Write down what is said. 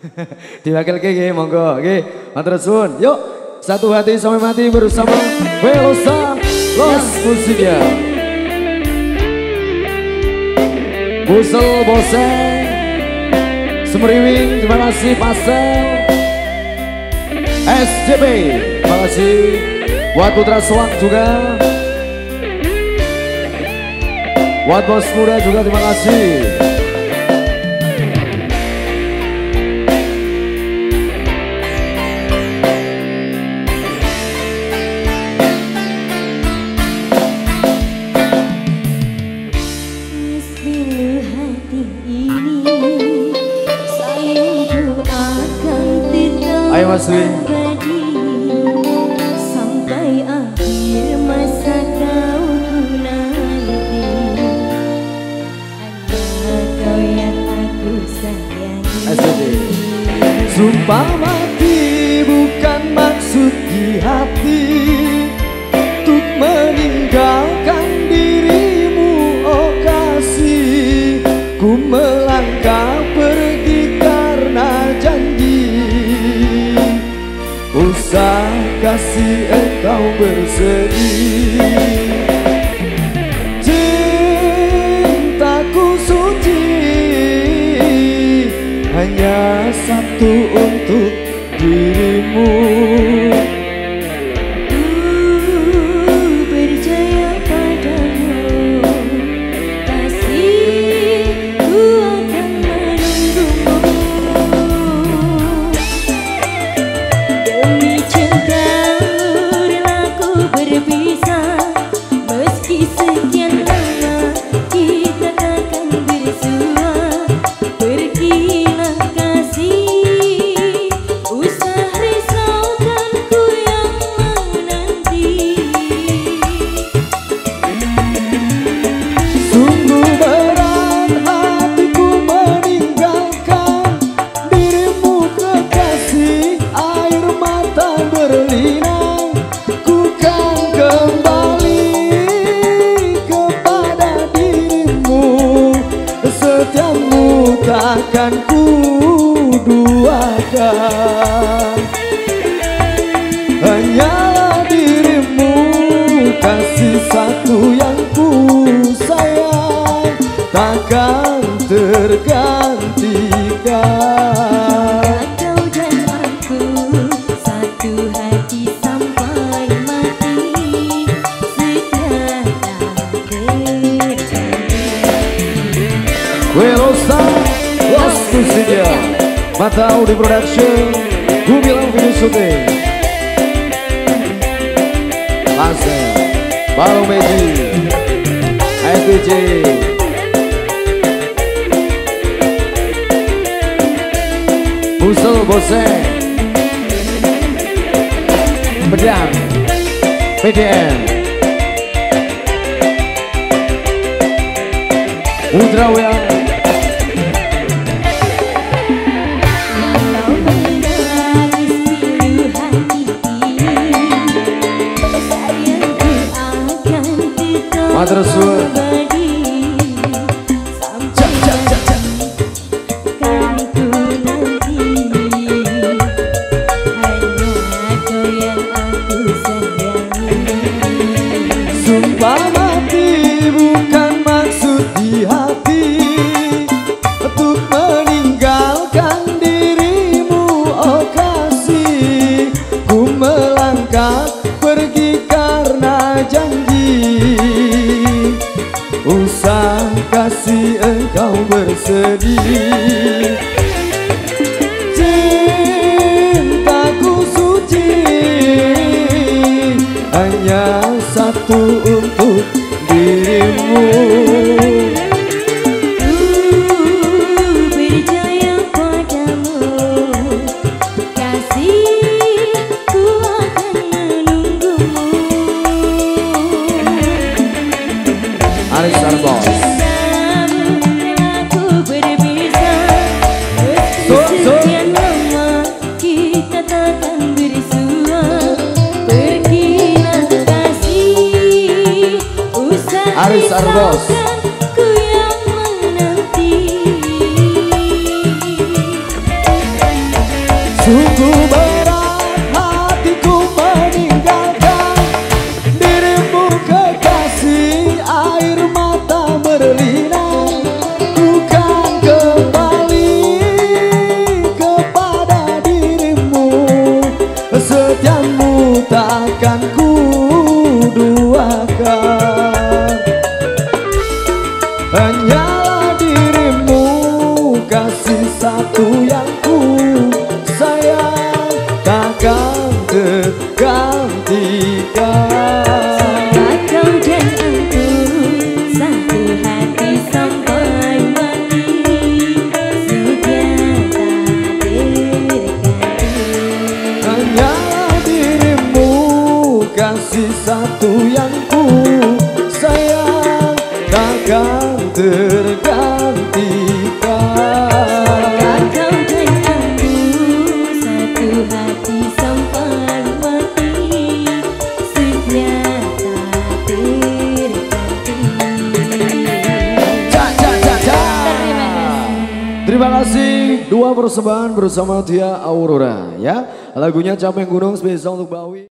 Diwakil ke monggo nggih. Matur suwun. Yuk, satu hati sampai mati bersama Velosa Los Musiknya. Busel Boseng Semeriwing, terima kasih Pasel SJP, terima kasih Buat Putra juga Buat Bos Muda juga terima kasih Dwi. Sampai akhir masa kau nanti Hanya kau yang aku sayangi Sumpah mati bukan maksud di hati. Untuk meninggalkan dirimu oh kasih. Ku Usah kasih engkau Mata Audi Production Ku bilang video syuting Langsung Balong Magic IPJ Busel Boseng Pedang PDM Putra Wiang tetap Matur Usah kasih engkau bersedih. Cintaku suci Hanya satu untuk dirimu Aris Arbos. Duakan Hanyalah dirimu kasih satu yang ku sayang. Takkan tergantikan satu yang ku sayang Takkan tergantikan. Terima kasih. Terima kasih dua persembahan bersama Tia Aurora ya. Lagunya Capek Gunung spesial untuk Bawi.